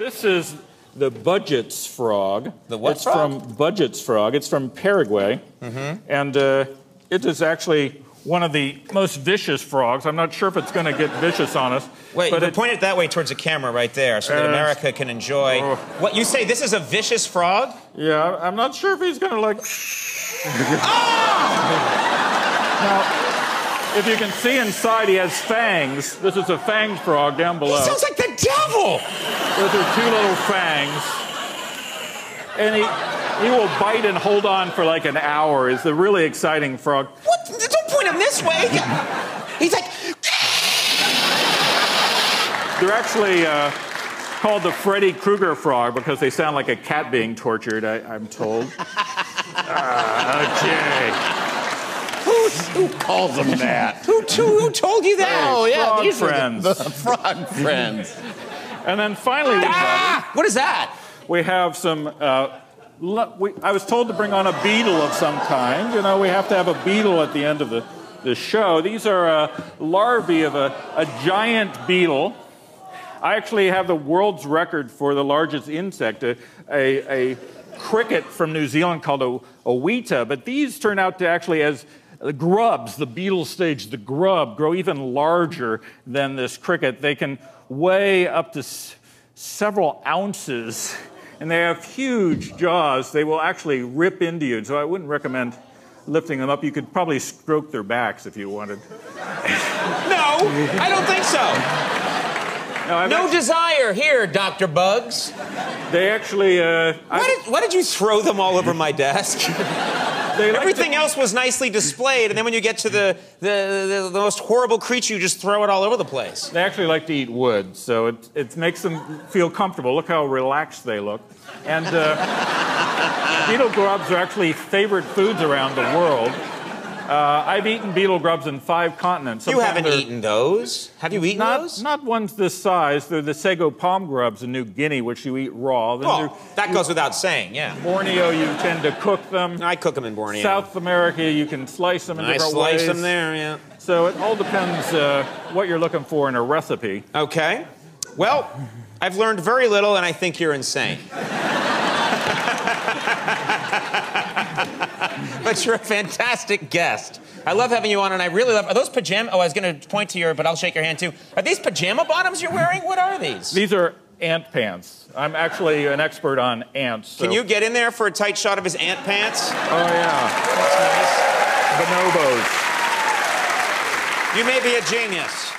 This is the Budgett's frog. The what it's frog? from Budgett's frog. It's from Paraguay. Mm-hmm. And uh, it is actually one of the most vicious frogs. I'm not sure if it's going to get vicious on us. Wait, but it- point it that way towards the camera right there so that Uh, America can enjoy. oh. What you say? This is a vicious frog? Yeah, I'm not sure if he's going to like. now, if you can see inside, he has fangs. This is a fanged frog down below. He sounds like the devil. Those are two little fangs. And he, he will bite and hold on for like an hour. It's a really exciting frog. What? Don't point him this way. He's like. They're actually uh, called the Freddy Krueger frog because they sound like a cat being tortured, I, I'm told. Ah, okay. Who calls them that? Who, who, who told you that? Oh, yeah, frog these are the- friends. The, frog friends. And then finally, we have, Ah! What is that? we have some. Uh, le- we, I was told to bring on a beetle of some kind. You know, we have to have a beetle at the end of the, the show. These are uh, larvae of a, a giant beetle. I actually have the world's record for the largest insect, a, a, a cricket from New Zealand called a, a weta. But these turn out to actually, as the grubs, the beetle stage, the grub, grow even larger than this cricket. They can weigh up to s- several ounces, and they have huge jaws. They will actually rip into you. So I wouldn't recommend lifting them up. You could probably stroke their backs if you wanted. No, I don't think so. No, No actually- desire here, Dr. Bugs. they actually. Uh, did, why did you throw them all over my desk? they like to- Everything else was nicely displayed, and then when you get to the, the, the, the most horrible creature, you just throw it all over the place. They actually like to eat wood, so it, it makes them feel comfortable. Look how relaxed they look. And uh, beetle grubs are actually favorite foods around the world. Uh, I've eaten beetle grubs in five continents. You haven't eaten those. Have you eaten Not, those? not ones this size. They're the sago palm grubs in New Guinea, which you eat raw. Then Well, they're- that goes without saying, yeah. Borneo, you tend to cook them. I cook them in Borneo. South America, you can slice them in I different slice them there, yeah. So it all depends uh, what you're looking for in a recipe. Okay. Well, I've learned very little, and I think you're insane. but you're a fantastic guest. I love having you on, and I really love. Are those pajama? Oh, I was going to point to your, but I'll shake your hand too. Are these pajama bottoms you're wearing? What are these? These are ant pants. I'm actually an expert on ants. so- Can you get in there for a tight shot of his ant pants? Oh yeah, That's bonobos. nice. You may be a genius.